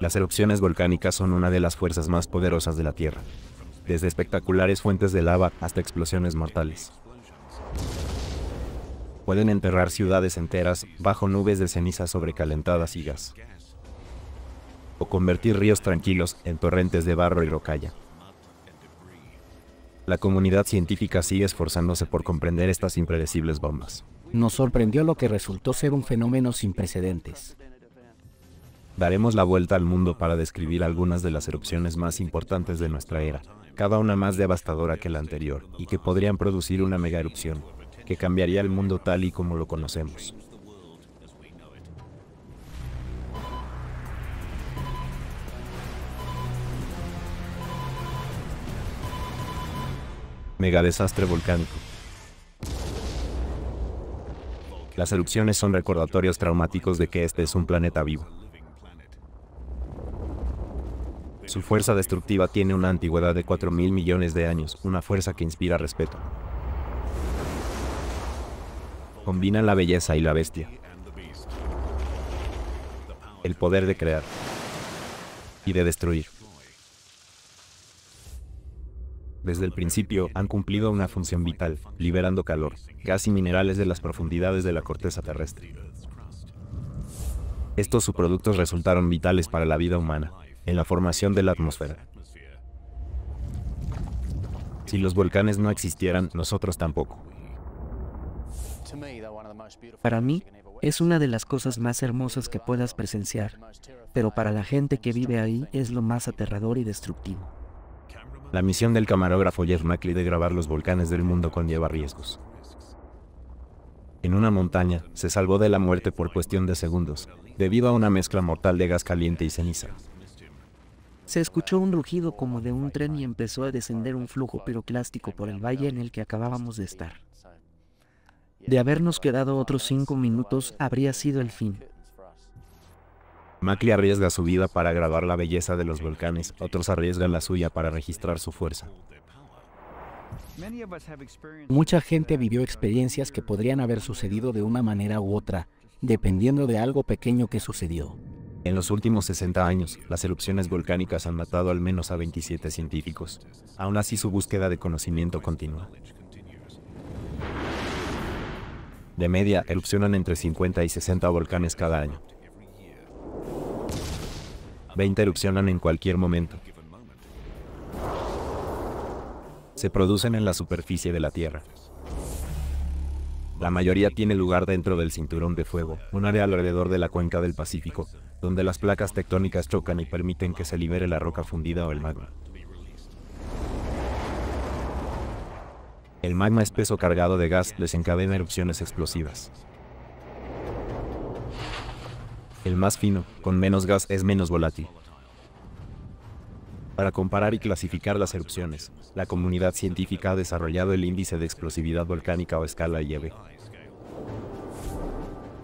Las erupciones volcánicas son una de las fuerzas más poderosas de la Tierra, desde espectaculares fuentes de lava hasta explosiones mortales. Pueden enterrar ciudades enteras bajo nubes de ceniza sobrecalentadas y gas, o convertir ríos tranquilos en torrentes de barro y rocalla. La comunidad científica sigue esforzándose por comprender estas impredecibles bombas. Nos sorprendió lo que resultó ser un fenómeno sin precedentes. Daremos la vuelta al mundo para describir algunas de las erupciones más importantes de nuestra era, cada una más devastadora que la anterior, y que podrían producir una mega erupción, que cambiaría el mundo tal y como lo conocemos. Megadesastre volcánico. Las erupciones son recordatorios traumáticos de que este es un planeta vivo. Su fuerza destructiva tiene una antigüedad de 4 mil millones de años, una fuerza que inspira respeto. Combina la belleza y la bestia. El poder de crear y de destruir. Desde el principio han cumplido una función vital, liberando calor, gas y minerales de las profundidades de la corteza terrestre. Estos subproductos resultaron vitales para la vida humana, en la formación de la atmósfera. Si los volcanes no existieran, nosotros tampoco. Para mí, es una de las cosas más hermosas que puedas presenciar, pero para la gente que vive ahí es lo más aterrador y destructivo. La misión del camarógrafo Jeff Mackley de grabar los volcanes del mundo conlleva riesgos. En una montaña, se salvó de la muerte por cuestión de segundos, debido a una mezcla mortal de gas caliente y ceniza. Se escuchó un rugido como de un tren y empezó a descender un flujo piroclástico por el valle en el que acabábamos de estar. De habernos quedado otros cinco minutos habría sido el fin. Mackley arriesga su vida para grabar la belleza de los volcanes, otros arriesgan la suya para registrar su fuerza. Mucha gente vivió experiencias que podrían haber sucedido de una manera u otra, dependiendo de algo pequeño que sucedió. En los últimos 60 años, las erupciones volcánicas han matado al menos a 27 científicos. Aún así, su búsqueda de conocimiento continúa. De media, erupcionan entre 50 y 60 volcanes cada año. 20 erupcionan en cualquier momento. Se producen en la superficie de la Tierra. La mayoría tiene lugar dentro del cinturón de fuego, un área alrededor de la cuenca del Pacífico, donde las placas tectónicas chocan y permiten que se libere la roca fundida o el magma. El magma espeso cargado de gas desencadena erupciones explosivas. El más fino, con menos gas, es menos volátil. Para comparar y clasificar las erupciones, la comunidad científica ha desarrollado el índice de explosividad volcánica o escala IEB.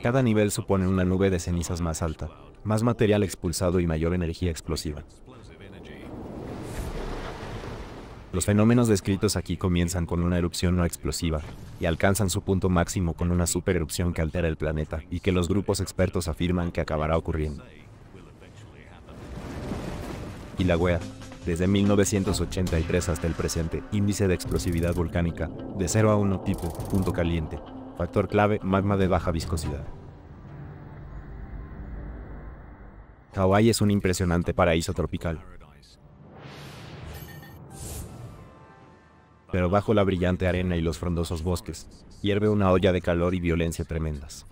Cada nivel supone una nube de cenizas más alta, más material expulsado y mayor energía explosiva. Los fenómenos descritos aquí comienzan con una erupción no explosiva y alcanzan su punto máximo con una supererupción que altera el planeta y que los grupos expertos afirman que acabará ocurriendo. Y la wea, desde 1983 hasta el presente, índice de explosividad volcánica de 0 a 1 tipo, punto caliente, factor clave, magma de baja viscosidad. Hawái es un impresionante paraíso tropical. Pero bajo la brillante arena y los frondosos bosques, hierve una olla de calor y violencia tremendas.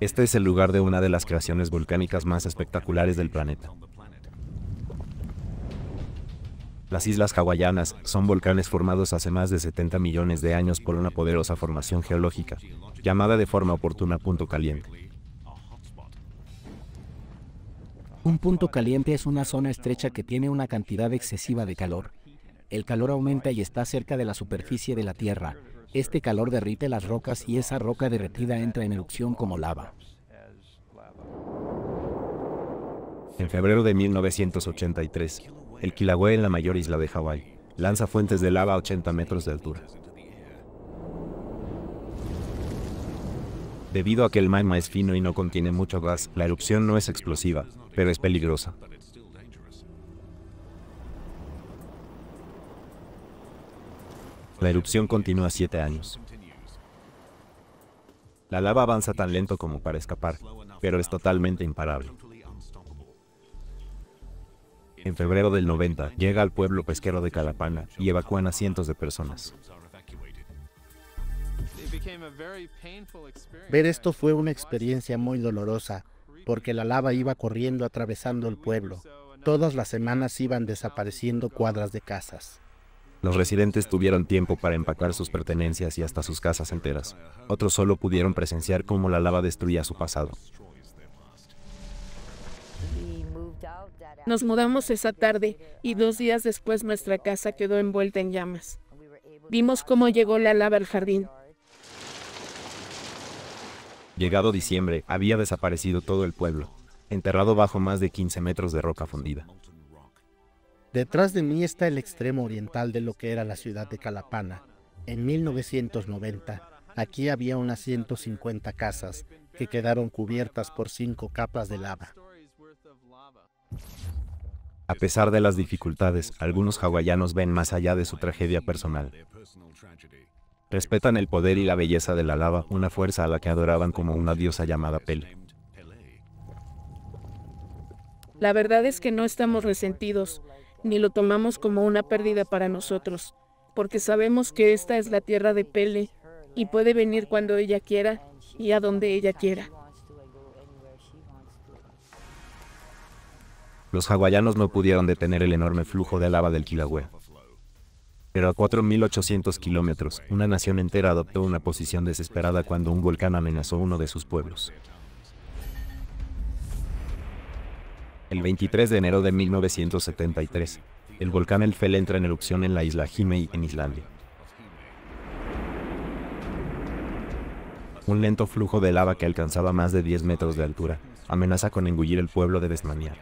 Este es el lugar de una de las creaciones volcánicas más espectaculares del planeta. Las islas hawaianas son volcanes formados hace más de 70 millones de años por una poderosa formación geológica, llamada de forma oportuna punto caliente. Un punto caliente es una zona estrecha que tiene una cantidad excesiva de calor. El calor aumenta y está cerca de la superficie de la Tierra. Este calor derrite las rocas y esa roca derretida entra en erupción como lava. En febrero de 1983, el Kilauea en la mayor isla de Hawái lanza fuentes de lava a 80 metros de altura. Debido a que el magma es fino y no contiene mucho gas, la erupción no es explosiva, pero es peligrosa. La erupción continúa siete años. La lava avanza tan lento como para escapar, pero es totalmente imparable. En febrero del 90, llega al pueblo pesquero de Calapana y evacúan a cientos de personas. Ver esto fue una experiencia muy dolorosa, porque la lava iba corriendo atravesando el pueblo. Todas las semanas iban desapareciendo cuadras de casas. Los residentes tuvieron tiempo para empacar sus pertenencias y hasta sus casas enteras. Otros solo pudieron presenciar cómo la lava destruía su pasado. Nos mudamos esa tarde y dos días después nuestra casa quedó envuelta en llamas. Vimos cómo llegó la lava al jardín. Llegado diciembre, había desaparecido todo el pueblo, enterrado bajo más de 15 metros de roca fundida. Detrás de mí está el extremo oriental de lo que era la ciudad de Calapana. En 1990, aquí había unas 150 casas que quedaron cubiertas por cinco capas de lava. A pesar de las dificultades, algunos hawaianos ven más allá de su tragedia personal. Respetan el poder y la belleza de la lava, una fuerza a la que adoraban como una diosa llamada Pele. La verdad es que no estamos resentidos, ni lo tomamos como una pérdida para nosotros, porque sabemos que esta es la tierra de Pele y puede venir cuando ella quiera y a donde ella quiera. Los hawaianos no pudieron detener el enorme flujo de lava del Kilauea. Pero a 4.800 kilómetros, una nación entera adoptó una posición desesperada cuando un volcán amenazó uno de sus pueblos. El 23 de enero de 1973, el volcán Elfel entra en erupción en la isla Himei, en Islandia. Un lento flujo de lava que alcanzaba más de 10 metros de altura amenaza con engullir el pueblo de Vestmanniar.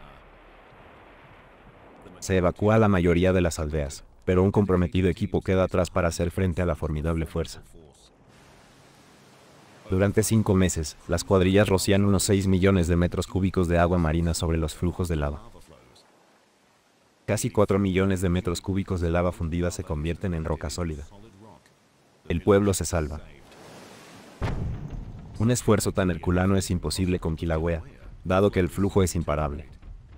Se evacúa la mayoría de las aldeas, pero un comprometido equipo queda atrás para hacer frente a la formidable fuerza. Durante cinco meses, las cuadrillas rocían unos 6 millones de metros cúbicos de agua marina sobre los flujos de lava. Casi 4 millones de metros cúbicos de lava fundida se convierten en roca sólida. El pueblo se salva. Un esfuerzo tan herculano es imposible con Kilauea, dado que el flujo es imparable.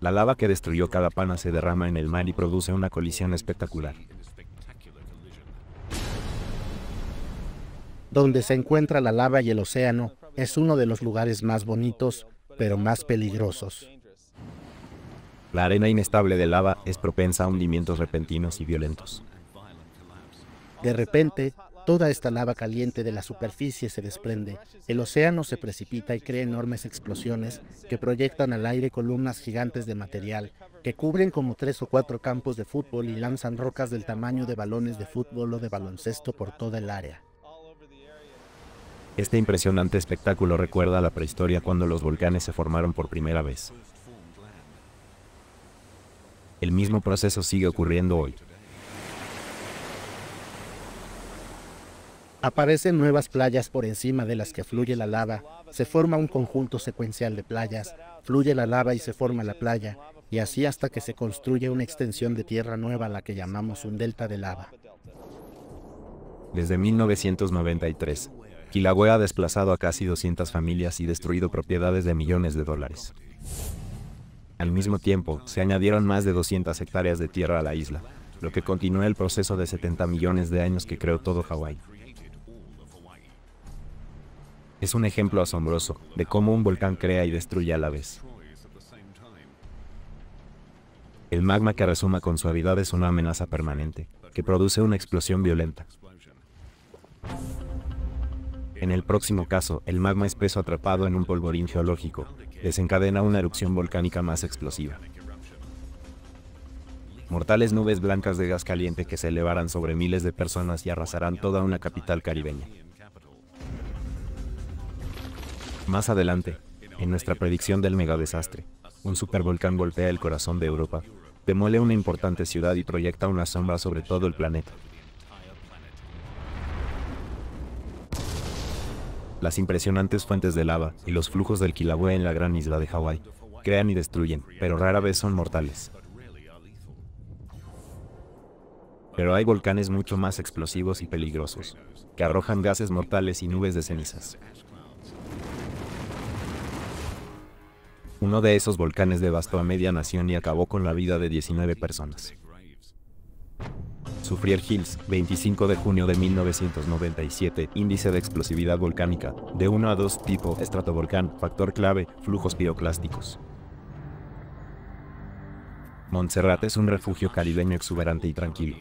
La lava que destruyó Calapana se derrama en el mar y produce una colisión espectacular. Donde se encuentra la lava y el océano es uno de los lugares más bonitos, pero más peligrosos. La arena inestable de lava es propensa a hundimientos repentinos y violentos. De repente, toda esta lava caliente de la superficie se desprende, el océano se precipita y crea enormes explosiones que proyectan al aire columnas gigantes de material que cubren como tres o cuatro campos de fútbol y lanzan rocas del tamaño de balones de fútbol o de baloncesto por toda el área. Este impresionante espectáculo recuerda a la prehistoria cuando los volcanes se formaron por primera vez. El mismo proceso sigue ocurriendo hoy. Aparecen nuevas playas por encima de las que fluye la lava, se forma un conjunto secuencial de playas, fluye la lava y se forma la playa, y así hasta que se construye una extensión de tierra nueva a la que llamamos un delta de lava. Desde 1993, Kilauea ha desplazado a casi 200 familias y destruido propiedades de millones de dólares. Al mismo tiempo, se añadieron más de 200 hectáreas de tierra a la isla, lo que continúa el proceso de 70 millones de años que creó todo Hawái. Es un ejemplo asombroso de cómo un volcán crea y destruye a la vez. El magma que resuma con suavidad es una amenaza permanente, que produce una explosión violenta. En el próximo caso, el magma espeso atrapado en un polvorín geológico desencadena una erupción volcánica más explosiva. Mortales nubes blancas de gas caliente que se elevarán sobre miles de personas y arrasarán toda una capital caribeña. Más adelante, en nuestra predicción del megadesastre, un supervolcán golpea el corazón de Europa, demole una importante ciudad y proyecta una sombra sobre todo el planeta. Las impresionantes fuentes de lava y los flujos del Kilauea en la gran isla de Hawái crean y destruyen, pero rara vez son mortales. Pero hay volcanes mucho más explosivos y peligrosos, que arrojan gases mortales y nubes de cenizas. Uno de esos volcanes devastó a media nación y acabó con la vida de 19 personas. Sufrier Hills, 25 de junio de 1997, índice de explosividad volcánica, de 1 a 2 tipo estratovolcán, factor clave, flujos piroclásticos. Montserrat es un refugio caribeño exuberante y tranquilo.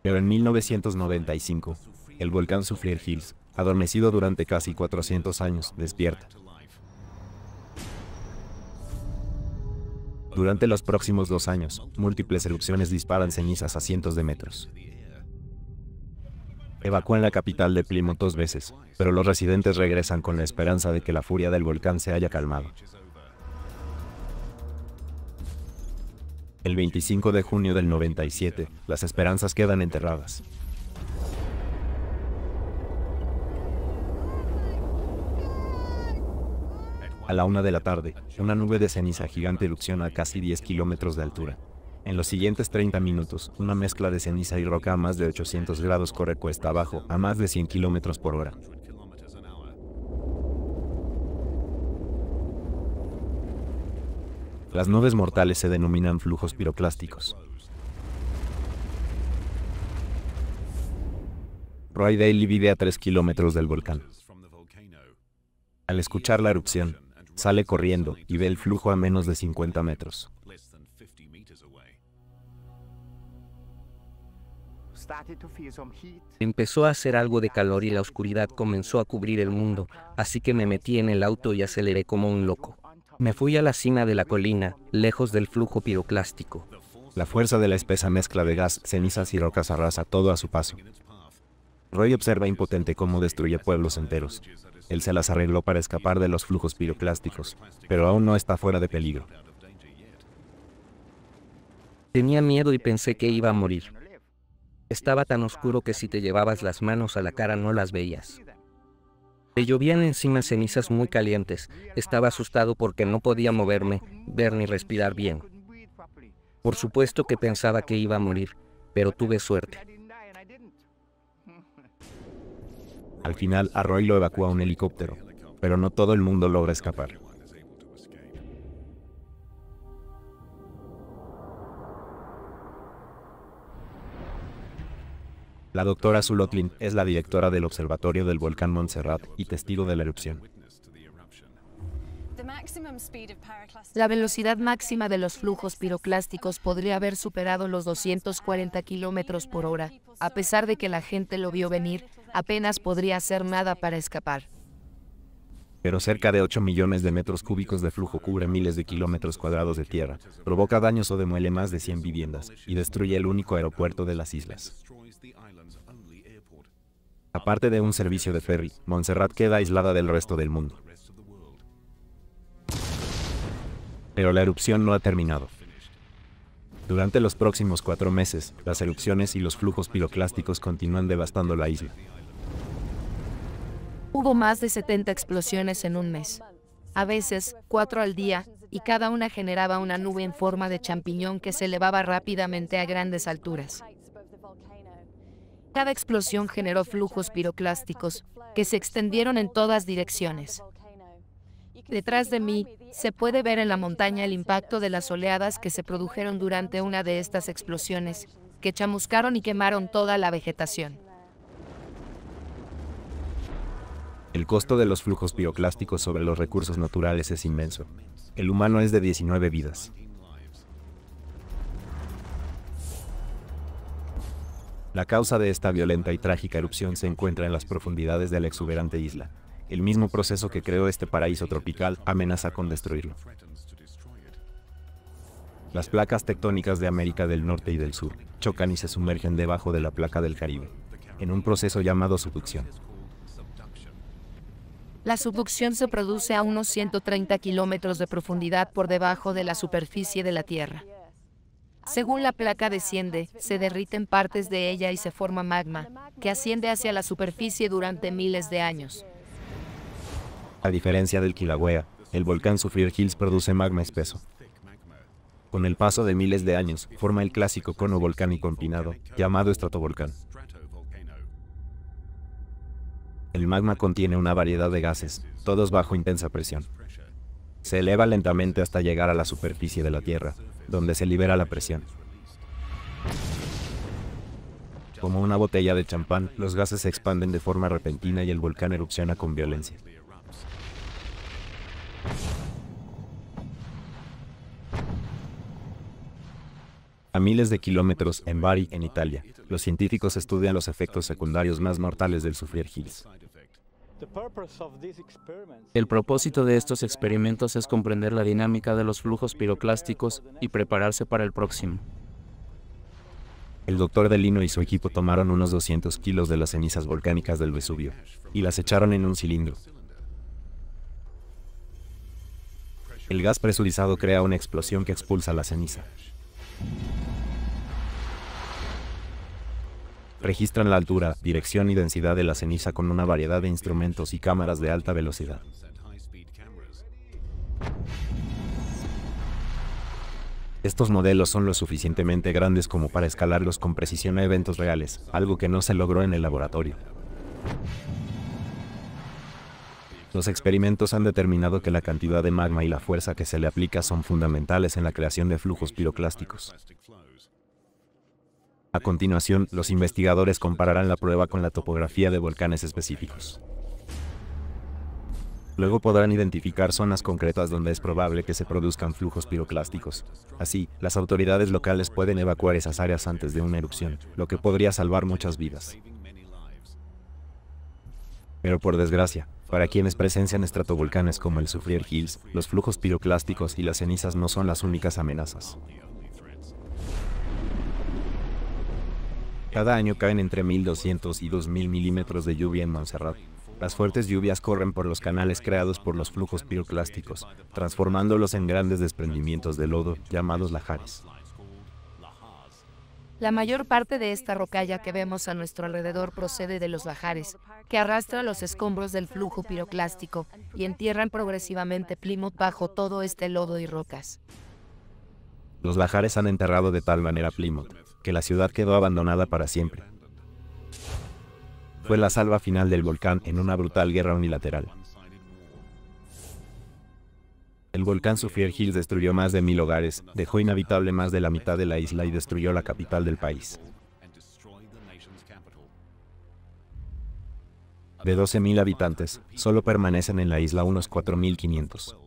Pero en 1995, el volcán Sufrier Hills, adormecido durante casi 400 años, despierta. Durante los próximos dos años, múltiples erupciones disparan cenizas a cientos de metros. Evacúan la capital de Plymouth dos veces, pero los residentes regresan con la esperanza de que la furia del volcán se haya calmado. El 25 de junio del 97, las esperanzas quedan enterradas. A la una de la tarde, una nube de ceniza gigante erupciona a casi 10 kilómetros de altura. En los siguientes 30 minutos, una mezcla de ceniza y roca a más de 800 grados corre cuesta abajo a más de 100 kilómetros por hora. Las nubes mortales se denominan flujos piroclásticos. Roy Daly vive a 3 kilómetros del volcán. Al escuchar la erupción, sale corriendo y ve el flujo a menos de 50 metros. Empezó a hacer algo de calor y la oscuridad comenzó a cubrir el mundo, así que me metí en el auto y aceleré como un loco. Me fui a la cima de la colina, lejos del flujo piroclástico. La fuerza de la espesa mezcla de gas, cenizas y rocas arrasa todo a su paso. Roy observa impotente cómo destruye pueblos enteros. Él se las arregló para escapar de los flujos piroclásticos, pero aún no está fuera de peligro. Tenía miedo y pensé que iba a morir. Estaba tan oscuro que si te llevabas las manos a la cara no las veías. Le llovían encima cenizas muy calientes. Estaba asustado porque no podía moverme, ver ni respirar bien. Por supuesto que pensaba que iba a morir, pero tuve suerte. Al final, a Roy lo evacúa un helicóptero, pero no todo el mundo logra escapar. La doctora Zulotlin es la directora del Observatorio del Volcán Montserrat y testigo de la erupción. La velocidad máxima de los flujos piroclásticos podría haber superado los 240 kilómetros por hora. A pesar de que la gente lo vio venir, apenas podría hacer nada para escapar. Pero cerca de 8 millones de metros cúbicos de flujo cubre miles de kilómetros cuadrados de tierra, provoca daños o demuele más de 100 viviendas y destruye el único aeropuerto de las islas. Aparte de un servicio de ferry, Montserrat queda aislada del resto del mundo. Pero la erupción no ha terminado. Durante los próximos cuatro meses, las erupciones y los flujos piroclásticos continúan devastando la isla. Hubo más de 70 explosiones en un mes. A veces, cuatro al día, y cada una generaba una nube en forma de champiñón que se elevaba rápidamente a grandes alturas. Cada explosión generó flujos piroclásticos que se extendieron en todas direcciones. Detrás de mí se puede ver en la montaña el impacto de las oleadas que se produjeron durante una de estas explosiones, que chamuscaron y quemaron toda la vegetación. El costo de los flujos piroclásticos sobre los recursos naturales es inmenso. El humano es de 19 vidas. La causa de esta violenta y trágica erupción se encuentra en las profundidades de la exuberante isla. El mismo proceso que creó este paraíso tropical amenaza con destruirlo. Las placas tectónicas de América del Norte y del Sur chocan y se sumergen debajo de la placa del Caribe, en un proceso llamado subducción. La subducción se produce a unos 130 kilómetros de profundidad por debajo de la superficie de la Tierra. Según la placa desciende, se derriten partes de ella y se forma magma, que asciende hacia la superficie durante miles de años. A diferencia del Kilauea, el volcán Sufrir Hills produce magma espeso. Con el paso de miles de años, forma el clásico cono volcánico empinado, llamado estratovolcán. El magma contiene una variedad de gases, todos bajo intensa presión. Se eleva lentamente hasta llegar a la superficie de la Tierra, donde se libera la presión. Como una botella de champán, los gases se expanden de forma repentina y el volcán erupciona con violencia. A miles de kilómetros en Bari, en Italia, los científicos estudian los efectos secundarios más mortales del sufrir Hills. El propósito de estos experimentos es comprender la dinámica de los flujos piroclásticos y prepararse para el próximo. El doctor Delino y su equipo tomaron unos 200 kilos de las cenizas volcánicas del Vesubio y las echaron en un cilindro. El gas presurizado crea una explosión que expulsa la ceniza. Registran la altura, dirección y densidad de la ceniza con una variedad de instrumentos y cámaras de alta velocidad. Estos modelos son lo suficientemente grandes como para escalarlos con precisión a eventos reales, algo que no se logró en el laboratorio. Los experimentos han determinado que la cantidad de magma y la fuerza que se le aplica son fundamentales en la creación de flujos piroclásticos. A continuación, los investigadores compararán la prueba con la topografía de volcanes específicos. Luego podrán identificar zonas concretas donde es probable que se produzcan flujos piroclásticos. Así, las autoridades locales pueden evacuar esas áreas antes de una erupción, lo que podría salvar muchas vidas. Pero por desgracia, para quienes presencian estratovolcanes como el Sufrier Hills, los flujos piroclásticos y las cenizas no son las únicas amenazas. Cada año caen entre 1.200 y 2.000 milímetros de lluvia en Montserrat. Las fuertes lluvias corren por los canales creados por los flujos piroclásticos, transformándolos en grandes desprendimientos de lodo llamados lajares. La mayor parte de esta rocalla que vemos a nuestro alrededor procede de los lajares, que arrastran los escombros del flujo piroclástico y entierran progresivamente Plymouth bajo todo este lodo y rocas. Los lajares han enterrado de tal manera Plymouth que la ciudad quedó abandonada para siempre. Fue la salva final del volcán en una brutal guerra unilateral. El volcán Sufrier Hills destruyó más de mil hogares, dejó inhabitable más de la mitad de la isla y destruyó la capital del país. De 12.000 habitantes, solo permanecen en la isla unos 4.500.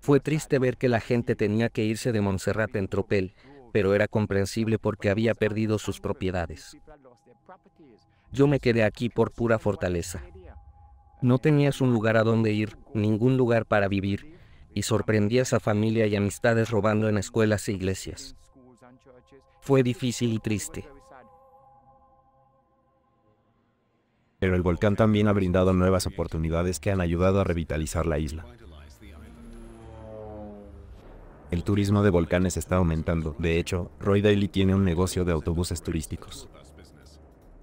Fue triste ver que la gente tenía que irse de Montserrat en tropel, pero era comprensible porque había perdido sus propiedades. Yo me quedé aquí por pura fortaleza. No tenías un lugar a donde ir, ningún lugar para vivir, y sorprendías a familia y amistades robando en escuelas e iglesias. Fue difícil y triste. Pero el volcán también ha brindado nuevas oportunidades que han ayudado a revitalizar la isla. El turismo de volcanes está aumentando. De hecho, Roy Daly tiene un negocio de autobuses turísticos.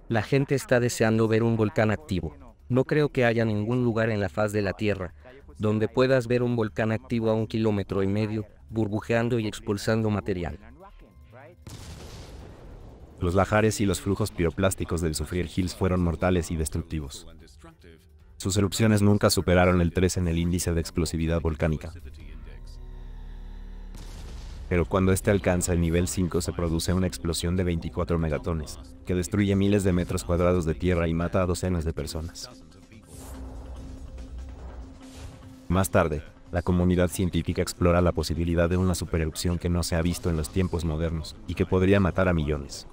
La gente está deseando ver un volcán activo. No creo que haya ningún lugar en la faz de la Tierra donde puedas ver un volcán activo a un kilómetro y medio, burbujeando y expulsando material. Los lajares y los flujos piroplásticos del Sufrir Hills fueron mortales y destructivos. Sus erupciones nunca superaron el 3 en el índice de explosividad volcánica pero cuando este alcanza el nivel 5 se produce una explosión de 24 megatones, que destruye miles de metros cuadrados de tierra y mata a docenas de personas. Más tarde, la comunidad científica explora la posibilidad de una supererupción que no se ha visto en los tiempos modernos y que podría matar a millones.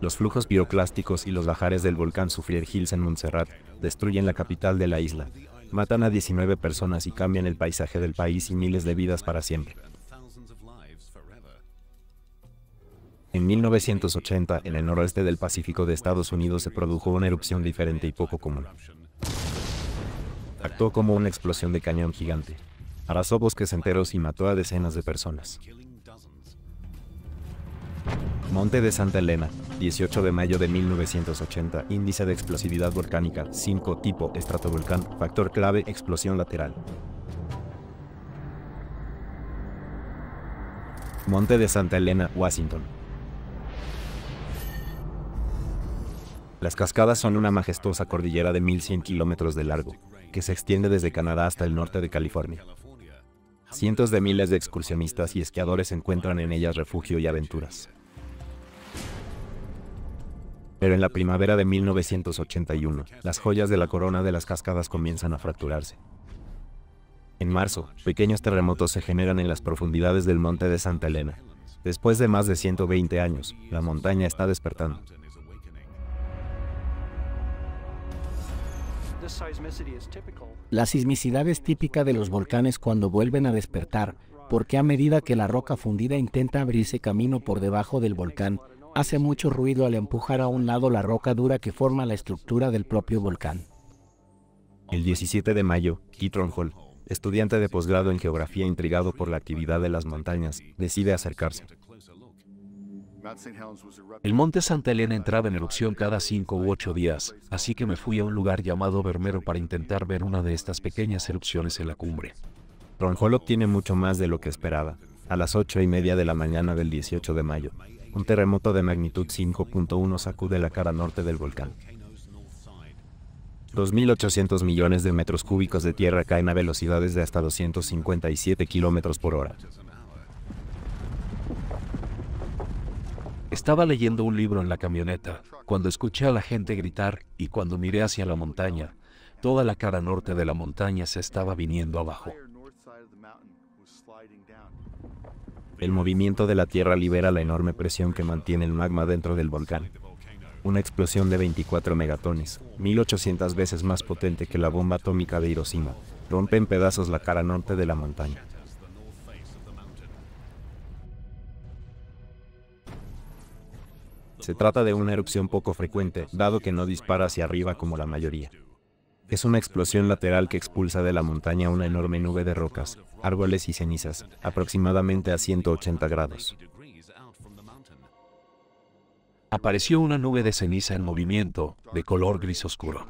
Los flujos piroclásticos y los bajares del volcán Sufrier Hills en Montserrat destruyen la capital de la isla, matan a 19 personas y cambian el paisaje del país y miles de vidas para siempre. En 1980, en el noroeste del Pacífico de Estados Unidos se produjo una erupción diferente y poco común. Actuó como una explosión de cañón gigante. Arrasó bosques enteros y mató a decenas de personas. Monte de Santa Elena, 18 de mayo de 1980, índice de explosividad volcánica, 5, tipo estratovolcán, factor clave, explosión lateral. Monte de Santa Elena, Washington. Las cascadas son una majestuosa cordillera de 1100 kilómetros de largo, que se extiende desde Canadá hasta el norte de California. Cientos de miles de excursionistas y esquiadores encuentran en ellas refugio y aventuras. Pero en la primavera de 1981, las joyas de la corona de las cascadas comienzan a fracturarse. En marzo, pequeños terremotos se generan en las profundidades del monte de Santa Elena. Después de más de 120 años, la montaña está despertando. La sismicidad es típica de los volcanes cuando vuelven a despertar, porque a medida que la roca fundida intenta abrirse camino por debajo del volcán, hace mucho ruido al empujar a un lado la roca dura que forma la estructura del propio volcán. El 17 de mayo, Keith Hall, estudiante de posgrado en geografía intrigado por la actividad de las montañas, decide acercarse. El monte Santa Elena entraba en erupción cada cinco u ocho días, así que me fui a un lugar llamado Bermero para intentar ver una de estas pequeñas erupciones en la cumbre. Hall obtiene mucho más de lo que esperaba. A las ocho y media de la mañana del 18 de mayo, un terremoto de magnitud 5.1 sacude la cara norte del volcán. 2.800 millones de metros cúbicos de tierra caen a velocidades de hasta 257 kilómetros por hora. Estaba leyendo un libro en la camioneta cuando escuché a la gente gritar y cuando miré hacia la montaña, toda la cara norte de la montaña se estaba viniendo abajo. El movimiento de la Tierra libera la enorme presión que mantiene el magma dentro del volcán. Una explosión de 24 megatones, 1800 veces más potente que la bomba atómica de Hiroshima, rompe en pedazos la cara norte de la montaña. Se trata de una erupción poco frecuente, dado que no dispara hacia arriba como la mayoría. Es una explosión lateral que expulsa de la montaña una enorme nube de rocas, árboles y cenizas, aproximadamente a 180 grados. Apareció una nube de ceniza en movimiento, de color gris oscuro.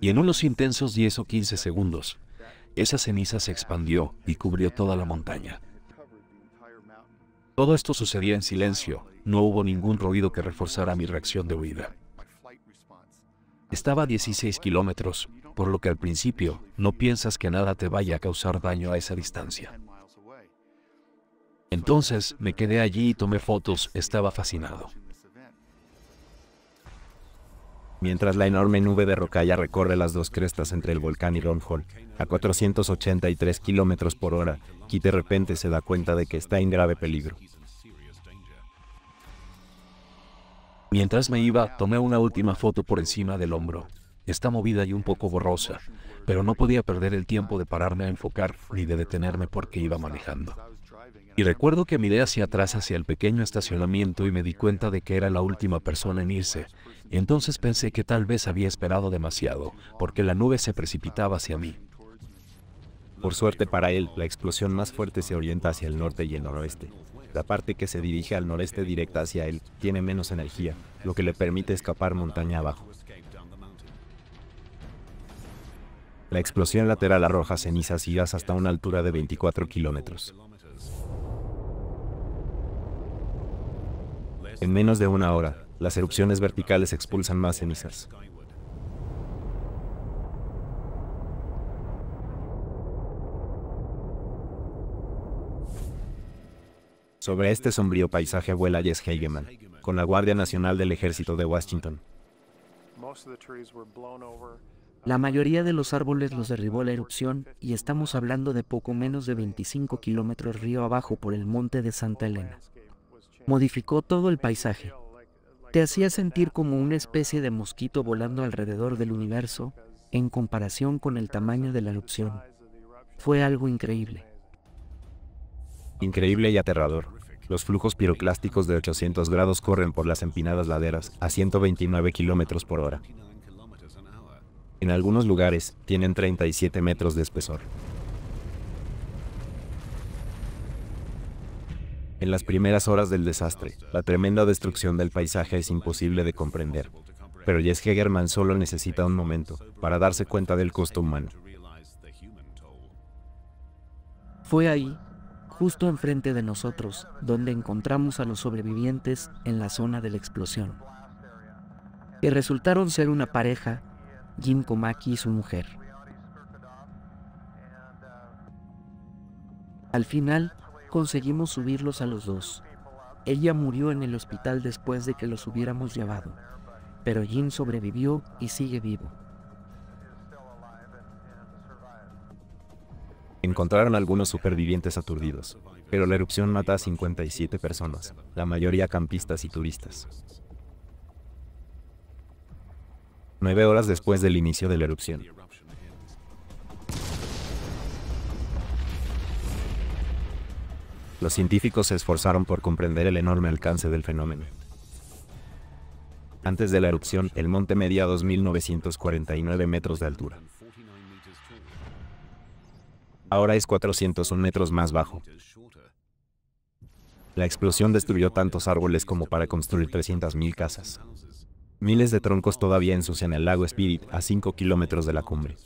Y en unos intensos 10 o 15 segundos, esa ceniza se expandió y cubrió toda la montaña. Todo esto sucedía en silencio, no hubo ningún ruido que reforzara mi reacción de huida. Estaba a 16 kilómetros, por lo que al principio no piensas que nada te vaya a causar daño a esa distancia. Entonces me quedé allí y tomé fotos, estaba fascinado. Mientras la enorme nube de rocalla recorre las dos crestas entre el volcán y Ronhol, a 483 kilómetros por hora, Kit de repente se da cuenta de que está en grave peligro. Mientras me iba, tomé una última foto por encima del hombro. Está movida y un poco borrosa, pero no podía perder el tiempo de pararme a enfocar ni de detenerme porque iba manejando. Y recuerdo que miré hacia atrás hacia el pequeño estacionamiento y me di cuenta de que era la última persona en irse. Entonces pensé que tal vez había esperado demasiado, porque la nube se precipitaba hacia mí. Por suerte para él, la explosión más fuerte se orienta hacia el norte y el noroeste. La parte que se dirige al noreste directa hacia él tiene menos energía, lo que le permite escapar montaña abajo. La explosión lateral arroja cenizas y gas hasta una altura de 24 kilómetros. En menos de una hora, las erupciones verticales expulsan más cenizas. Sobre este sombrío paisaje vuela Jess Hageman, con la Guardia Nacional del Ejército de Washington. La mayoría de los árboles los derribó la erupción y estamos hablando de poco menos de 25 kilómetros río abajo por el monte de Santa Elena. Modificó todo el paisaje. Te hacía sentir como una especie de mosquito volando alrededor del universo en comparación con el tamaño de la erupción. Fue algo increíble. Increíble y aterrador. Los flujos piroclásticos de 800 grados corren por las empinadas laderas a 129 kilómetros por hora. En algunos lugares tienen 37 metros de espesor. En las primeras horas del desastre, la tremenda destrucción del paisaje es imposible de comprender. Pero Jess Hegerman solo necesita un momento para darse cuenta del costo humano. Fue ahí, justo enfrente de nosotros, donde encontramos a los sobrevivientes en la zona de la explosión, que resultaron ser una pareja, Jim Komaki y su mujer. Al final, conseguimos subirlos a los dos. Ella murió en el hospital después de que los hubiéramos llevado, pero Jim sobrevivió y sigue vivo. Encontraron algunos supervivientes aturdidos, pero la erupción mata a 57 personas, la mayoría campistas y turistas. Nueve horas después del inicio de la erupción, Los científicos se esforzaron por comprender el enorme alcance del fenómeno. Antes de la erupción, el monte medía 2.949 metros de altura. Ahora es 401 metros más bajo. La explosión destruyó tantos árboles como para construir 300.000 casas. Miles de troncos todavía ensucian el lago Spirit a 5 kilómetros de la cumbre.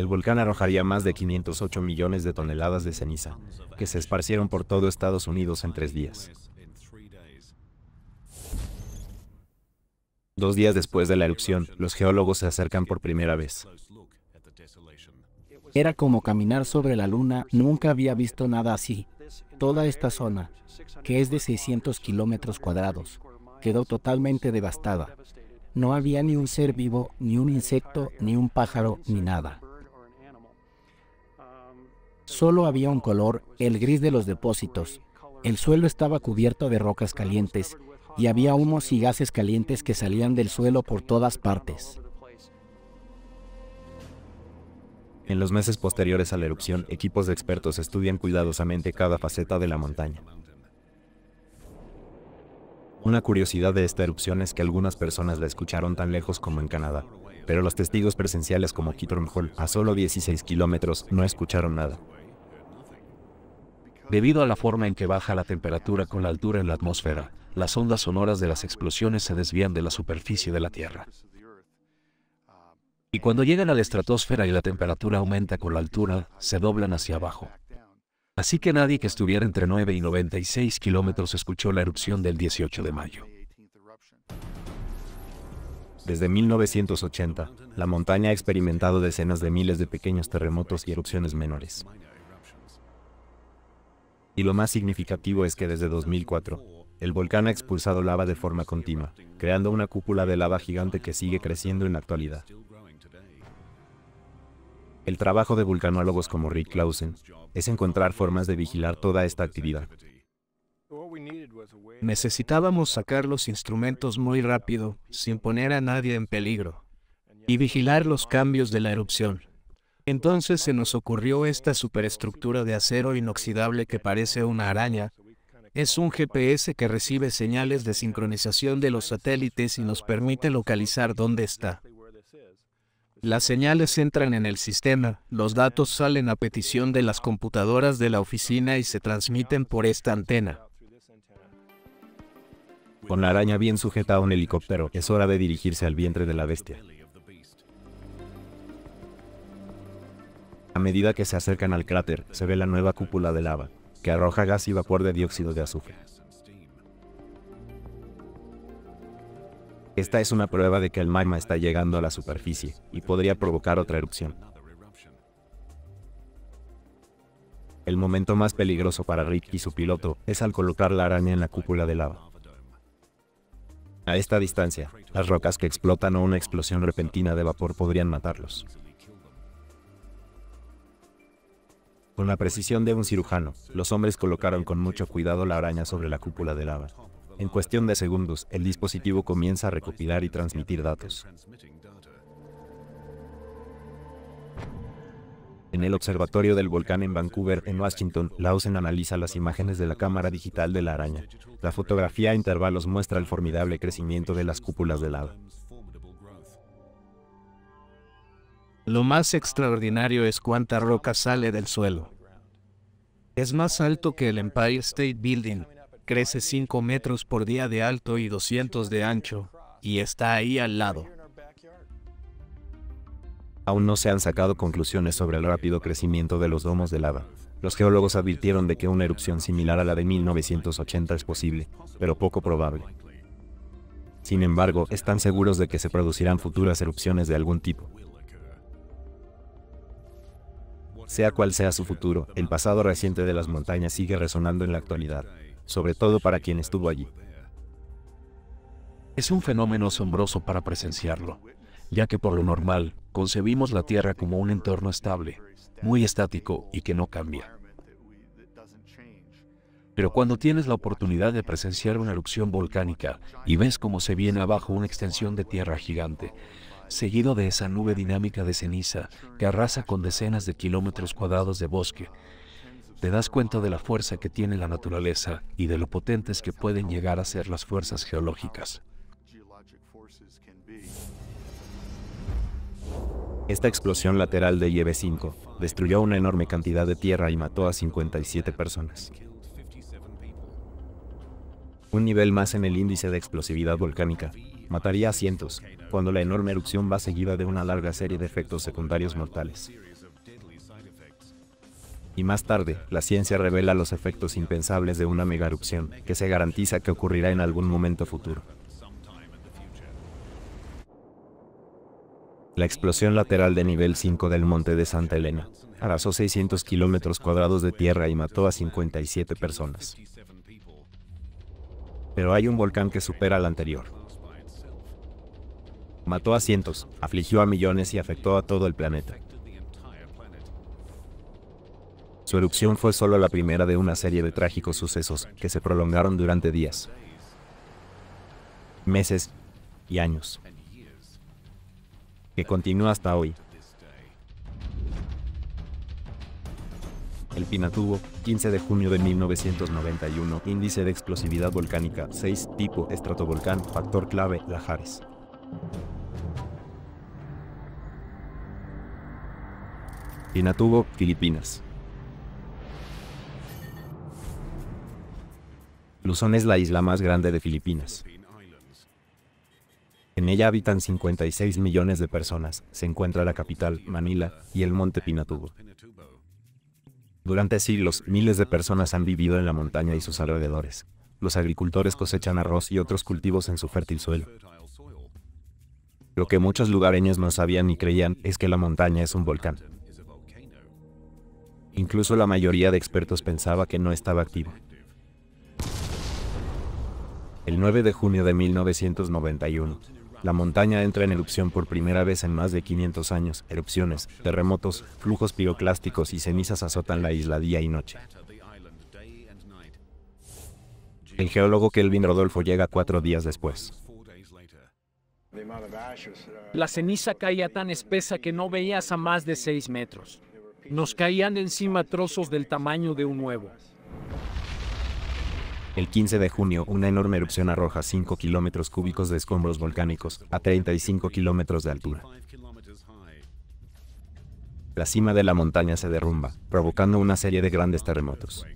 el volcán arrojaría más de 508 millones de toneladas de ceniza, que se esparcieron por todo Estados Unidos en tres días. Dos días después de la erupción, los geólogos se acercan por primera vez. Era como caminar sobre la luna, nunca había visto nada así. Toda esta zona, que es de 600 kilómetros cuadrados, quedó totalmente devastada. No había ni un ser vivo, ni un insecto, ni un pájaro, ni nada. Solo había un color, el gris de los depósitos. El suelo estaba cubierto de rocas calientes y había humos y gases calientes que salían del suelo por todas partes. En los meses posteriores a la erupción, equipos de expertos estudian cuidadosamente cada faceta de la montaña. Una curiosidad de esta erupción es que algunas personas la escucharon tan lejos como en Canadá, pero los testigos presenciales como Kitron Hall, a solo 16 kilómetros, no escucharon nada. Debido a la forma en que baja la temperatura con la altura en la atmósfera, las ondas sonoras de las explosiones se desvían de la superficie de la Tierra. Y cuando llegan a la estratosfera y la temperatura aumenta con la altura, se doblan hacia abajo. Así que nadie que estuviera entre 9 y 96 kilómetros escuchó la erupción del 18 de mayo. Desde 1980, la montaña ha experimentado decenas de miles de pequeños terremotos y erupciones menores. Y lo más significativo es que desde 2004, el volcán ha expulsado lava de forma continua, creando una cúpula de lava gigante que sigue creciendo en la actualidad. El trabajo de vulcanólogos como Rick Clausen es encontrar formas de vigilar toda esta actividad. Necesitábamos sacar los instrumentos muy rápido, sin poner a nadie en peligro, y vigilar los cambios de la erupción. Entonces se nos ocurrió esta superestructura de acero inoxidable que parece una araña. Es un GPS que recibe señales de sincronización de los satélites y nos permite localizar dónde está. Las señales entran en el sistema, los datos salen a petición de las computadoras de la oficina y se transmiten por esta antena. Con la araña bien sujeta a un helicóptero, es hora de dirigirse al vientre de la bestia. A medida que se acercan al cráter, se ve la nueva cúpula de lava, que arroja gas y vapor de dióxido de azufre. Esta es una prueba de que el magma está llegando a la superficie y podría provocar otra erupción. El momento más peligroso para Rick y su piloto es al colocar la araña en la cúpula de lava. A esta distancia, las rocas que explotan o una explosión repentina de vapor podrían matarlos. Con la precisión de un cirujano, los hombres colocaron con mucho cuidado la araña sobre la cúpula de lava. En cuestión de segundos, el dispositivo comienza a recopilar y transmitir datos. En el observatorio del volcán en Vancouver, en Washington, Lawson analiza las imágenes de la cámara digital de la araña. La fotografía a intervalos muestra el formidable crecimiento de las cúpulas de lava. Lo más extraordinario es cuánta roca sale del suelo. Es más alto que el Empire State Building, crece 5 metros por día de alto y 200 de ancho, y está ahí al lado. Aún no se han sacado conclusiones sobre el rápido crecimiento de los domos de lava. Los geólogos advirtieron de que una erupción similar a la de 1980 es posible, pero poco probable. Sin embargo, están seguros de que se producirán futuras erupciones de algún tipo. Sea cual sea su futuro, el pasado reciente de las montañas sigue resonando en la actualidad, sobre todo para quien estuvo allí. Es un fenómeno asombroso para presenciarlo, ya que por lo normal concebimos la Tierra como un entorno estable, muy estático y que no cambia. Pero cuando tienes la oportunidad de presenciar una erupción volcánica y ves cómo se viene abajo una extensión de tierra gigante, seguido de esa nube dinámica de ceniza que arrasa con decenas de kilómetros cuadrados de bosque, te das cuenta de la fuerza que tiene la naturaleza y de lo potentes que pueden llegar a ser las fuerzas geológicas. Esta explosión lateral de Yeve 5 destruyó una enorme cantidad de tierra y mató a 57 personas. Un nivel más en el índice de explosividad volcánica mataría a cientos, cuando la enorme erupción va seguida de una larga serie de efectos secundarios mortales. Y más tarde, la ciencia revela los efectos impensables de una mega erupción, que se garantiza que ocurrirá en algún momento futuro. La explosión lateral de nivel 5 del monte de Santa Elena arrasó 600 kilómetros cuadrados de tierra y mató a 57 personas. Pero hay un volcán que supera al anterior. Mató a cientos, afligió a millones y afectó a todo el planeta. Su erupción fue solo la primera de una serie de trágicos sucesos que se prolongaron durante días, meses y años, que continúa hasta hoy. El Pinatubo, 15 de junio de 1991, índice de explosividad volcánica 6, tipo estratovolcán, factor clave, Lajares. Pinatubo, Filipinas. Luzón es la isla más grande de Filipinas. En ella habitan 56 millones de personas. Se encuentra la capital, Manila, y el monte Pinatubo. Durante siglos, miles de personas han vivido en la montaña y sus alrededores. Los agricultores cosechan arroz y otros cultivos en su fértil suelo. Lo que muchos lugareños no sabían ni creían es que la montaña es un volcán. Incluso la mayoría de expertos pensaba que no estaba activo. El 9 de junio de 1991, la montaña entra en erupción por primera vez en más de 500 años. Erupciones, terremotos, flujos piroclásticos y cenizas azotan la isla día y noche. El geólogo Kelvin Rodolfo llega cuatro días después. La ceniza caía tan espesa que no veías a más de 6 metros. Nos caían encima trozos del tamaño de un huevo. El 15 de junio, una enorme erupción arroja 5 kilómetros cúbicos de escombros volcánicos a 35 kilómetros de altura. La cima de la montaña se derrumba, provocando una serie de grandes terremotos.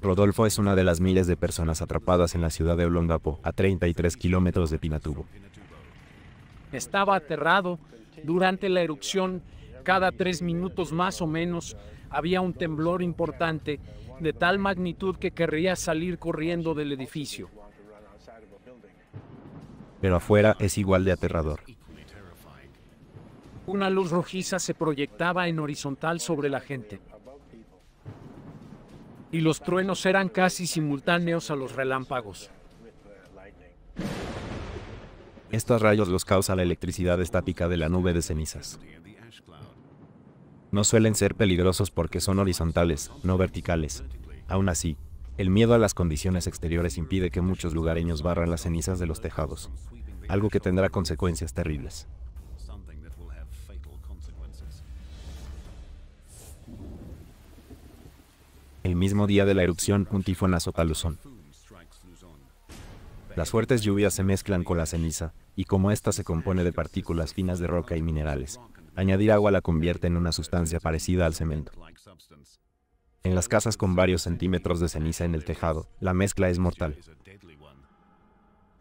Rodolfo es una de las miles de personas atrapadas en la ciudad de Olongapo, a 33 kilómetros de Pinatubo. Estaba aterrado. Durante la erupción, cada tres minutos más o menos, había un temblor importante de tal magnitud que querría salir corriendo del edificio. Pero afuera es igual de aterrador. Una luz rojiza se proyectaba en horizontal sobre la gente. Y los truenos eran casi simultáneos a los relámpagos. Estos rayos los causa la electricidad estática de la nube de cenizas no suelen ser peligrosos porque son horizontales, no verticales. Aún así, el miedo a las condiciones exteriores impide que muchos lugareños barran las cenizas de los tejados, algo que tendrá consecuencias terribles. El mismo día de la erupción, un tifón azota Luzón. Las fuertes lluvias se mezclan con la ceniza, y como ésta se compone de partículas finas de roca y minerales, añadir agua la convierte en una sustancia parecida al cemento. En las casas con varios centímetros de ceniza en el tejado, la mezcla es mortal.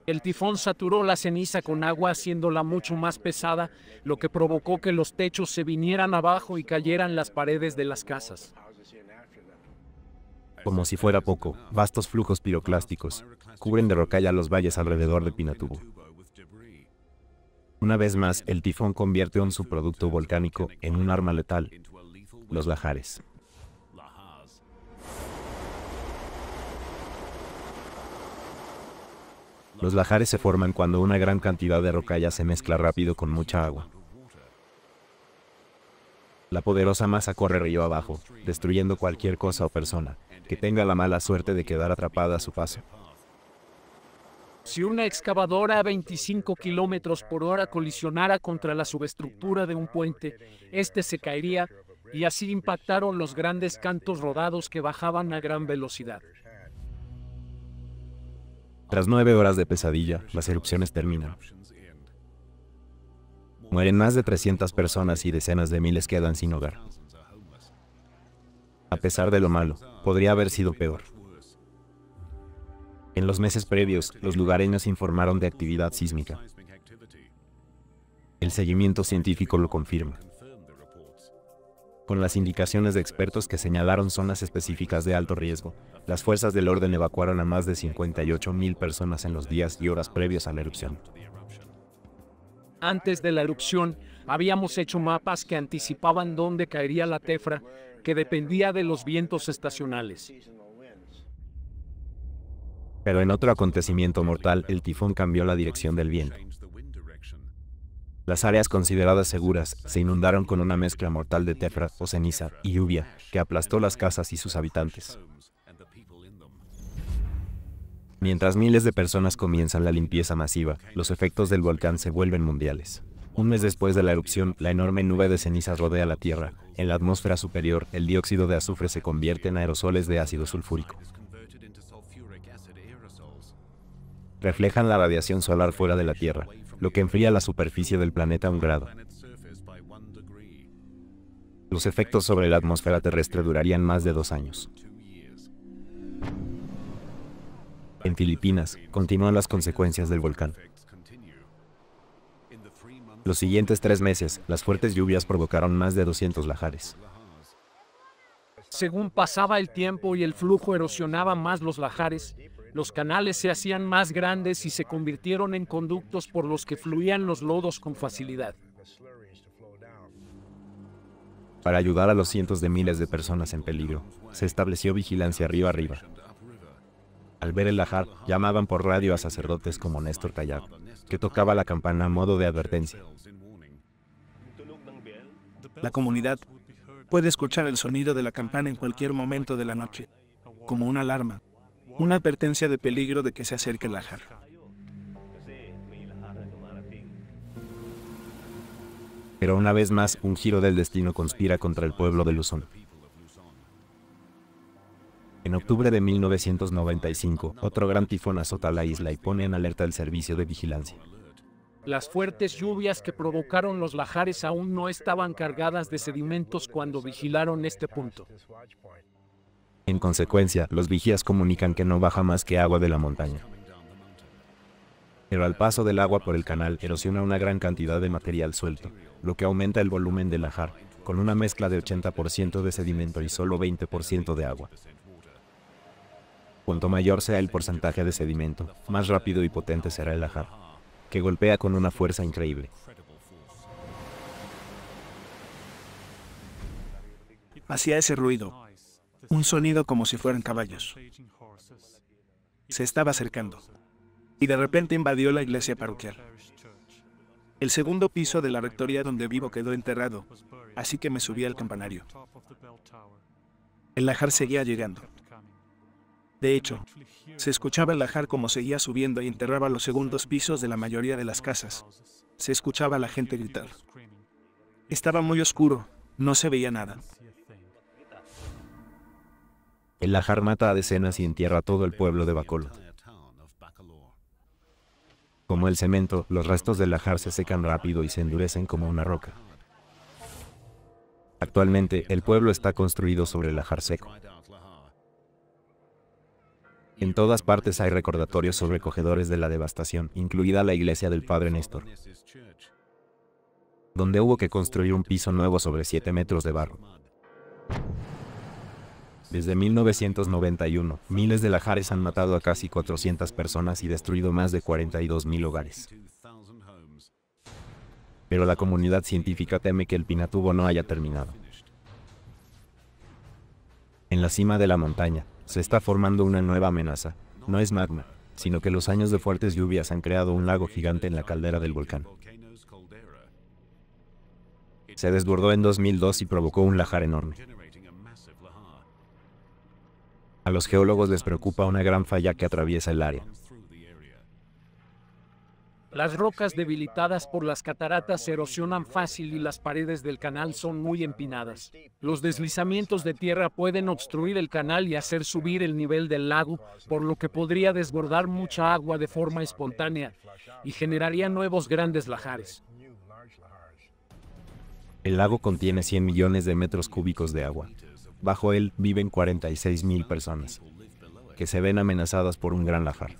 El tifón saturó la ceniza con agua haciéndola mucho más pesada, lo que provocó que los techos se vinieran abajo y cayeran las paredes de las casas. Como si fuera poco, vastos flujos piroclásticos cubren de rocalla los valles alrededor de Pinatubo. Una vez más, el tifón convierte un subproducto volcánico en un arma letal, los lajares. Los lajares se forman cuando una gran cantidad de rocalla se mezcla rápido con mucha agua. La poderosa masa corre río abajo, destruyendo cualquier cosa o persona que tenga la mala suerte de quedar atrapada a su paso. Si una excavadora a 25 kilómetros por hora colisionara contra la subestructura de un puente, este se caería y así impactaron los grandes cantos rodados que bajaban a gran velocidad. Tras nueve horas de pesadilla, las erupciones terminan. Mueren más de 300 personas y decenas de miles quedan sin hogar. A pesar de lo malo, podría haber sido peor. En los meses previos, los lugareños informaron de actividad sísmica. El seguimiento científico lo confirma. Con las indicaciones de expertos que señalaron zonas específicas de alto riesgo, las fuerzas del orden evacuaron a más de 58.000 personas en los días y horas previos a la erupción. Antes de la erupción, habíamos hecho mapas que anticipaban dónde caería la tefra, que dependía de los vientos estacionales. Pero en otro acontecimiento mortal, el tifón cambió la dirección del viento. Las áreas consideradas seguras se inundaron con una mezcla mortal de tefra o ceniza y lluvia que aplastó las casas y sus habitantes. Mientras miles de personas comienzan la limpieza masiva, los efectos del volcán se vuelven mundiales. Un mes después de la erupción, la enorme nube de cenizas rodea la Tierra. En la atmósfera superior, el dióxido de azufre se convierte en aerosoles de ácido sulfúrico. Reflejan la radiación solar fuera de la Tierra, lo que enfría la superficie del planeta a un grado. Los efectos sobre la atmósfera terrestre durarían más de dos años. En Filipinas, continúan las consecuencias del volcán. Los siguientes tres meses, las fuertes lluvias provocaron más de 200 lajares. Según pasaba el tiempo y el flujo erosionaba más los lajares, los canales se hacían más grandes y se convirtieron en conductos por los que fluían los lodos con facilidad. Para ayudar a los cientos de miles de personas en peligro, se estableció vigilancia río arriba. Al ver el lajar, llamaban por radio a sacerdotes como Néstor Callado, que tocaba la campana a modo de advertencia. La comunidad puede escuchar el sonido de la campana en cualquier momento de la noche, como una alarma, una advertencia de peligro de que se acerque el lajar. Pero una vez más, un giro del destino conspira contra el pueblo de Luzón. En octubre de 1995, otro gran tifón azota la isla y pone en alerta el servicio de vigilancia. Las fuertes lluvias que provocaron los lajares aún no estaban cargadas de sedimentos cuando vigilaron este punto. En consecuencia, los vigías comunican que no baja más que agua de la montaña. Pero al paso del agua por el canal erosiona una gran cantidad de material suelto, lo que aumenta el volumen del lajar, con una mezcla de 80% de sedimento y solo 20% de agua. Cuanto mayor sea el porcentaje de sedimento, más rápido y potente será el lajar, que golpea con una fuerza increíble. Hacía ese ruido, un sonido como si fueran caballos. Se estaba acercando, y de repente invadió la iglesia parroquial. El segundo piso de la rectoría donde vivo quedó enterrado, así que me subí al campanario. El lajar seguía llegando. De hecho, se escuchaba el lajar como seguía subiendo y enterraba los segundos pisos de la mayoría de las casas. Se escuchaba a la gente gritar. Estaba muy oscuro, no se veía nada. El lajar mata a decenas y entierra a todo el pueblo de Bacolod. Como el cemento, los restos del lajar se secan rápido y se endurecen como una roca. Actualmente, el pueblo está construido sobre el lajar seco. En todas partes hay recordatorios sobrecogedores de la devastación, incluida la iglesia del Padre Néstor, donde hubo que construir un piso nuevo sobre 7 metros de barro. Desde 1991, miles de lajares han matado a casi 400 personas y destruido más de 42.000 hogares. Pero la comunidad científica teme que el Pinatubo no haya terminado. En la cima de la montaña, se está formando una nueva amenaza. No es magma, sino que los años de fuertes lluvias han creado un lago gigante en la caldera del volcán. Se desbordó en 2002 y provocó un lajar enorme. A los geólogos les preocupa una gran falla que atraviesa el área. Las rocas debilitadas por las cataratas se erosionan fácil y las paredes del canal son muy empinadas. Los deslizamientos de tierra pueden obstruir el canal y hacer subir el nivel del lago, por lo que podría desbordar mucha agua de forma espontánea y generaría nuevos grandes lajares. El lago contiene 100 millones de metros cúbicos de agua. Bajo él viven 46 mil personas, que se ven amenazadas por un gran lajar.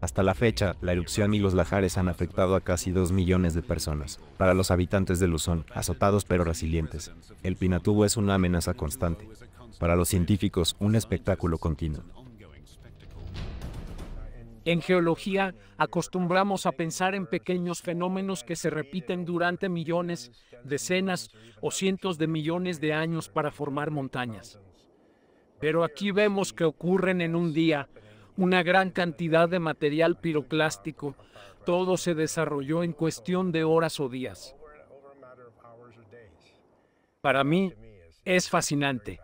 Hasta la fecha, la erupción y los lajares han afectado a casi 2 millones de personas. Para los habitantes de Luzón, azotados pero resilientes, el Pinatubo es una amenaza constante. Para los científicos, un espectáculo continuo. En geología, acostumbramos a pensar en pequeños fenómenos que se repiten durante millones, decenas o cientos de millones de años para formar montañas. Pero aquí vemos que ocurren en un día una gran cantidad de material piroclástico. Todo se desarrolló en cuestión de horas o días. Para mí, es fascinante.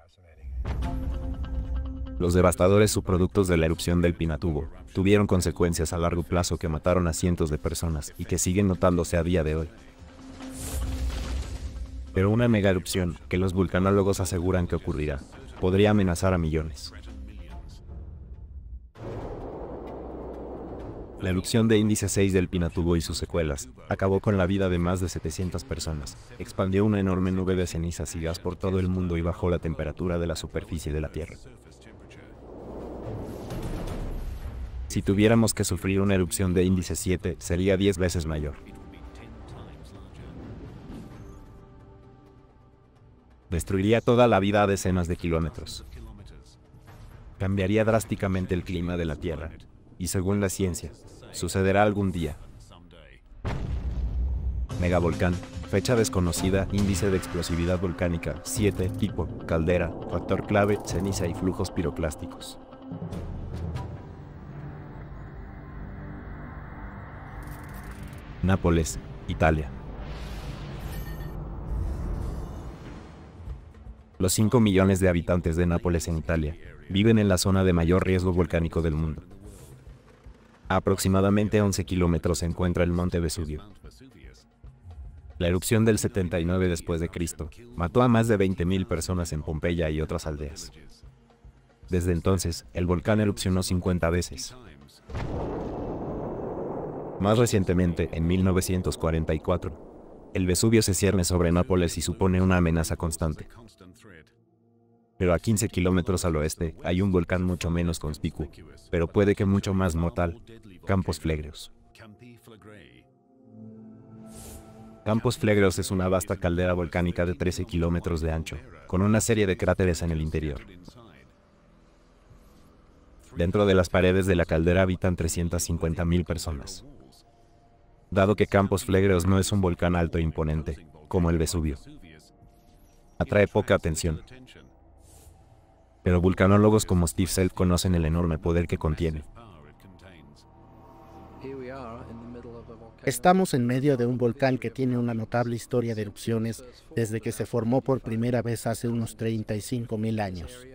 Los devastadores subproductos de la erupción del Pinatubo tuvieron consecuencias a largo plazo que mataron a cientos de personas y que siguen notándose a día de hoy. Pero una mega erupción, que los vulcanólogos aseguran que ocurrirá, podría amenazar a millones. La erupción de índice 6 del Pinatubo y sus secuelas acabó con la vida de más de 700 personas, expandió una enorme nube de cenizas y gas por todo el mundo y bajó la temperatura de la superficie de la Tierra. Si tuviéramos que sufrir una erupción de índice 7, sería 10 veces mayor. Destruiría toda la vida a decenas de kilómetros. Cambiaría drásticamente el clima de la Tierra, y según la ciencia, Sucederá algún día. Megavolcán. Fecha desconocida, índice de explosividad volcánica, 7, tipo, caldera, factor clave, ceniza y flujos piroclásticos. Nápoles, Italia. Los 5 millones de habitantes de Nápoles en Italia viven en la zona de mayor riesgo volcánico del mundo. A aproximadamente 11 kilómetros se encuentra el monte Vesubio. La erupción del 79 después de Cristo mató a más de 20.000 personas en Pompeya y otras aldeas. Desde entonces, el volcán erupcionó 50 veces. Más recientemente, en 1944, el Vesubio se cierne sobre Nápoles y supone una amenaza constante. Pero a 15 kilómetros al oeste hay un volcán mucho menos conspicuo, pero puede que mucho más mortal, Campos Flegreos. Campos Flegreos es una vasta caldera volcánica de 13 kilómetros de ancho, con una serie de cráteres en el interior. Dentro de las paredes de la caldera habitan 350.000 personas. Dado que Campos Flegreos no es un volcán alto e imponente, como el Vesubio, atrae poca atención. Pero vulcanólogos como Steve Self conocen el enorme poder que contiene. Estamos en medio de un volcán que tiene una notable historia de erupciones desde que se formó por primera vez hace unos 35 mil años.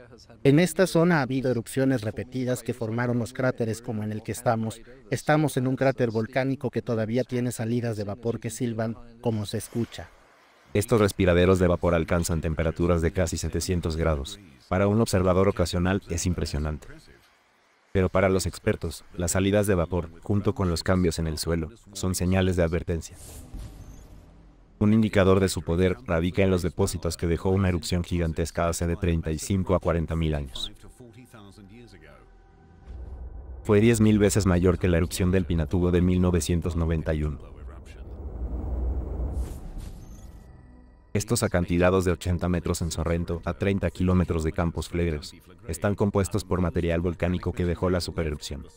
En esta zona ha habido erupciones repetidas que formaron los cráteres como en el que estamos. Estamos en un cráter volcánico que todavía tiene salidas de vapor que silban como se escucha. Estos respiraderos de vapor alcanzan temperaturas de casi 700 grados. Para un observador ocasional es impresionante. Pero para los expertos, las salidas de vapor, junto con los cambios en el suelo, son señales de advertencia. Un indicador de su poder radica en los depósitos que dejó una erupción gigantesca hace de 35 a 40 mil años. Fue 10.000 veces mayor que la erupción del Pinatubo de 1991. Estos acantilados de 80 metros en Sorrento a 30 kilómetros de Campos Flegres están compuestos por material volcánico que dejó la supererupción.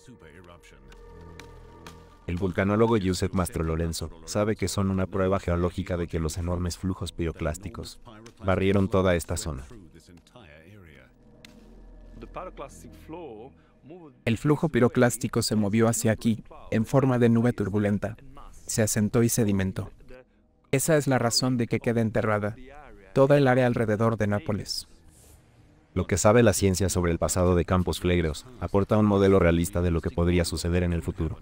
El vulcanólogo Giuseppe Mastro Lorenzo sabe que son una prueba geológica de que los enormes flujos piroclásticos barrieron toda esta zona. El flujo piroclástico se movió hacia aquí, en forma de nube turbulenta. Se asentó y sedimentó. Esa es la razón de que quede enterrada toda el área alrededor de Nápoles. Lo que sabe la ciencia sobre el pasado de Campos Flegreos aporta un modelo realista de lo que podría suceder en el futuro.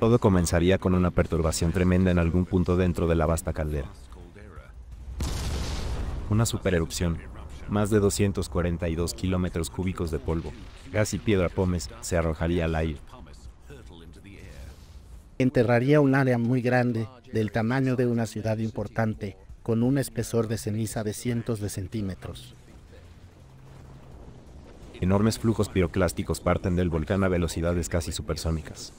Todo comenzaría con una perturbación tremenda en algún punto dentro de la vasta caldera. Una supererupción, más de 242 kilómetros cúbicos de polvo, gas y piedra pómez se arrojaría al aire, enterraría un área muy grande del tamaño de una ciudad importante con un espesor de ceniza de cientos de centímetros. Enormes flujos piroclásticos parten del volcán a velocidades casi supersónicas.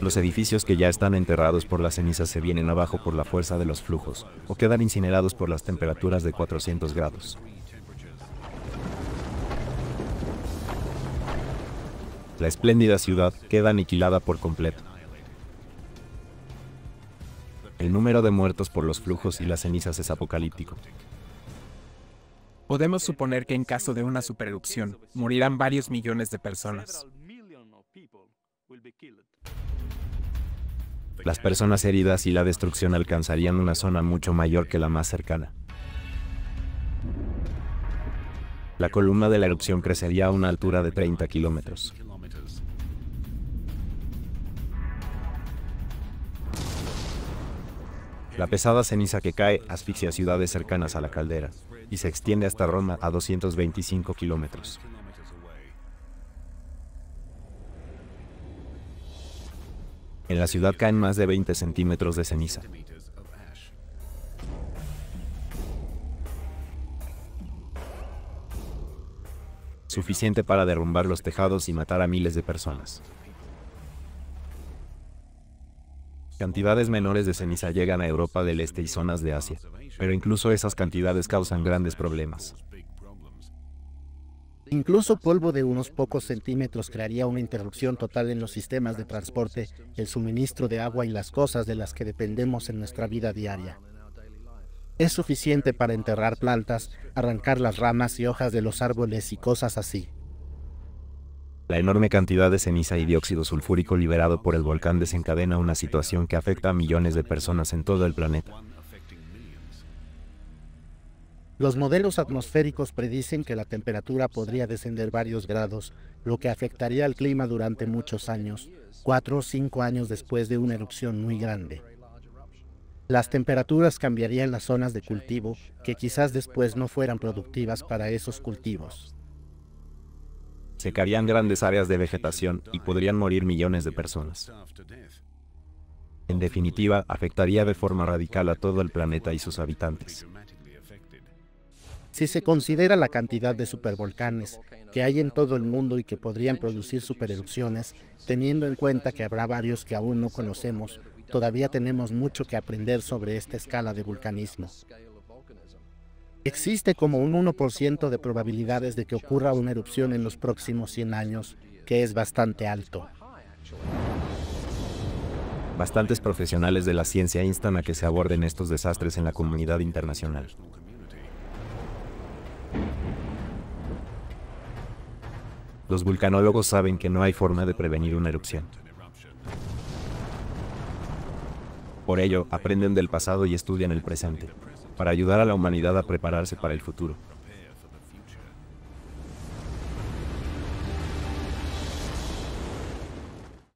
Los edificios que ya están enterrados por las cenizas se vienen abajo por la fuerza de los flujos o quedan incinerados por las temperaturas de 400 grados. La espléndida ciudad queda aniquilada por completo. El número de muertos por los flujos y las cenizas es apocalíptico. Podemos suponer que en caso de una supererupción morirán varios millones de personas. Las personas heridas y la destrucción alcanzarían una zona mucho mayor que la más cercana. La columna de la erupción crecería a una altura de 30 kilómetros. La pesada ceniza que cae asfixia ciudades cercanas a la caldera y se extiende hasta Roma a 225 kilómetros. En la ciudad caen más de 20 centímetros de ceniza. Suficiente para derrumbar los tejados y matar a miles de personas. Cantidades menores de ceniza llegan a Europa del Este y zonas de Asia, pero incluso esas cantidades causan grandes problemas. Incluso polvo de unos pocos centímetros crearía una interrupción total en los sistemas de transporte, el suministro de agua y las cosas de las que dependemos en nuestra vida diaria. Es suficiente para enterrar plantas, arrancar las ramas y hojas de los árboles y cosas así. La enorme cantidad de ceniza y dióxido sulfúrico liberado por el volcán desencadena una situación que afecta a millones de personas en todo el planeta. Los modelos atmosféricos predicen que la temperatura podría descender varios grados, lo que afectaría al clima durante muchos años, cuatro o cinco años después de una erupción muy grande. Las temperaturas cambiarían las zonas de cultivo, que quizás después no fueran productivas para esos cultivos secarían grandes áreas de vegetación y podrían morir millones de personas. En definitiva, afectaría de forma radical a todo el planeta y sus habitantes. Si se considera la cantidad de supervolcanes que hay en todo el mundo y que podrían producir supererupciones, teniendo en cuenta que habrá varios que aún no conocemos, todavía tenemos mucho que aprender sobre esta escala de vulcanismo. Existe como un 1% de probabilidades de que ocurra una erupción en los próximos 100 años, que es bastante alto. Bastantes profesionales de la ciencia instan a que se aborden estos desastres en la comunidad internacional. Los vulcanólogos saben que no hay forma de prevenir una erupción. Por ello, aprenden del pasado y estudian el presente para ayudar a la humanidad a prepararse para el futuro.